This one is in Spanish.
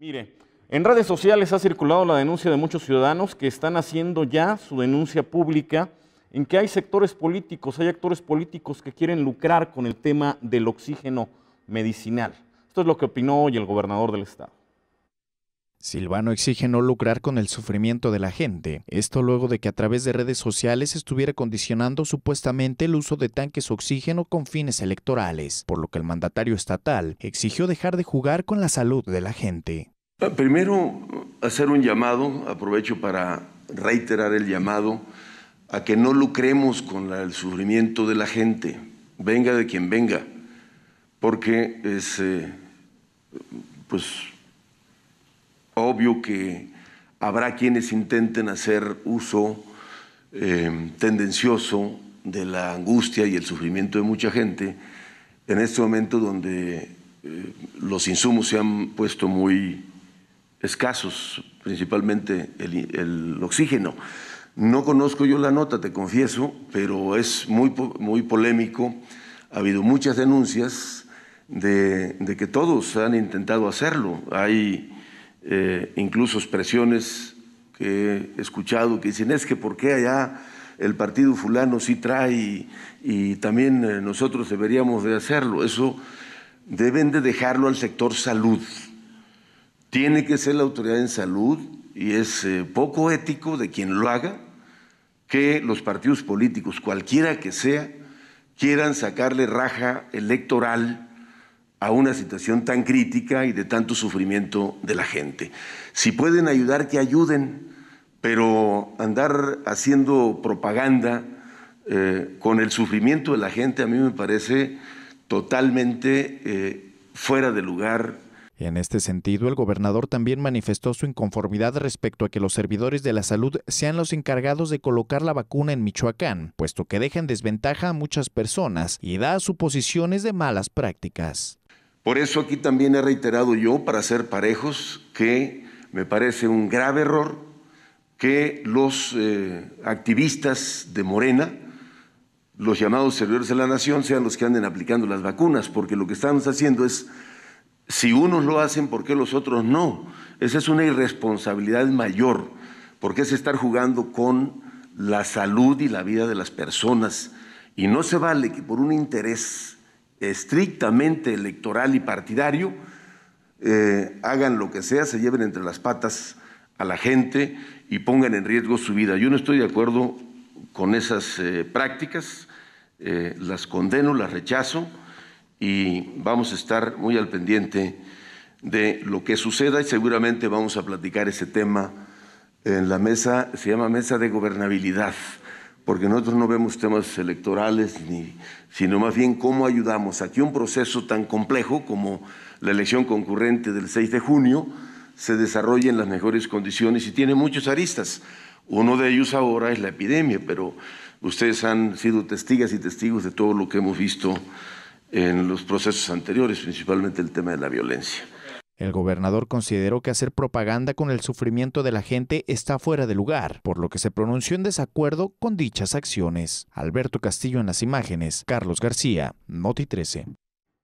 Mire, en redes sociales ha circulado la denuncia de muchos ciudadanos que están haciendo ya su denuncia pública en que hay sectores políticos, hay actores políticos que quieren lucrar con el tema del oxígeno medicinal. Esto es lo que opinó hoy el gobernador del estado. Silvano exige no lucrar con el sufrimiento de la gente, esto luego de que a través de redes sociales estuviera condicionando supuestamente el uso de tanques oxígeno con fines electorales, por lo que el mandatario estatal exigió dejar de jugar con la salud de la gente. Primero, hacer un llamado, aprovecho para reiterar el llamado a que no lucremos con el sufrimiento de la gente, venga de quien venga, porque es, eh, pues, obvio que habrá quienes intenten hacer uso eh, tendencioso de la angustia y el sufrimiento de mucha gente en este momento donde eh, los insumos se han puesto muy escasos, principalmente el, oxígeno. No conozco yo la nota, te confieso, pero es muy, muy polémico. Ha habido muchas denuncias de, de que todos han intentado hacerlo. Hay eh, incluso expresiones que he escuchado que dicen es que por qué allá el partido fulano sí trae y, también eh, nosotros deberíamos de hacerlo. Eso deben de dejarlo al sector salud. Tiene que ser la autoridad en salud y es eh, poco ético de quien lo haga que los partidos políticos, cualquiera que sea, quieran sacarle raja electoral a una situación tan crítica y de tanto sufrimiento de la gente. Si pueden ayudar, que ayuden, pero andar haciendo propaganda eh, con el sufrimiento de la gente a mí me parece totalmente eh, fuera de lugar. En este sentido, el gobernador también manifestó su inconformidad respecto a que los servidores de la salud sean los encargados de colocar la vacuna en Michoacán, puesto que deja en desventaja a muchas personas y da suposiciones de malas prácticas. Por eso aquí también he reiterado yo, para ser parejos, que me parece un grave error que los eh, activistas de Morena, los llamados servidores de la nación, sean los que anden aplicando las vacunas, porque lo que estamos haciendo es, si unos lo hacen, ¿por qué los otros no? Esa es una irresponsabilidad mayor, porque es estar jugando con la salud y la vida de las personas. Y no se vale que por un interés estrictamente electoral y partidario, eh, hagan lo que sea, se lleven entre las patas a la gente y pongan en riesgo su vida. Yo no estoy de acuerdo con esas eh, prácticas, eh, las condeno, las rechazo y vamos a estar muy al pendiente de lo que suceda y seguramente vamos a platicar ese tema en la mesa, se llama mesa de gobernabilidad porque nosotros no vemos temas electorales, ni, sino más bien cómo ayudamos a que un proceso tan complejo como la elección concurrente del 6 de junio se desarrolle en las mejores condiciones y tiene muchos aristas. Uno de ellos ahora es la epidemia, pero ustedes han sido testigas y testigos de todo lo que hemos visto en los procesos anteriores, principalmente el tema de la violencia. El gobernador consideró que hacer propaganda con el sufrimiento de la gente está fuera de lugar, por lo que se pronunció en desacuerdo con dichas acciones. Alberto Castillo en las imágenes, Carlos García, Noti 13.